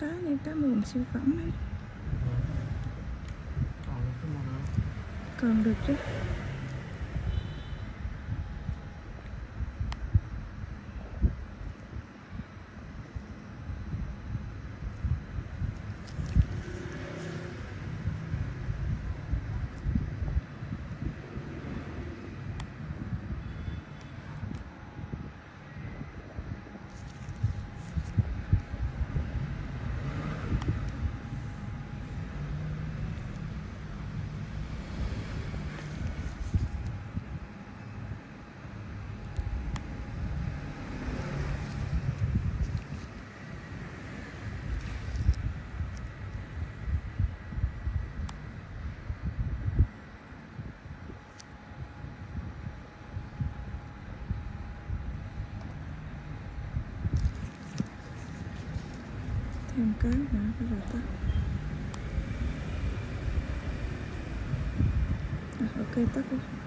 cá này cá mùn siêu phẩm nào? Còn được chứ cá nữa cái rồi tắt. À, ok tắt đi.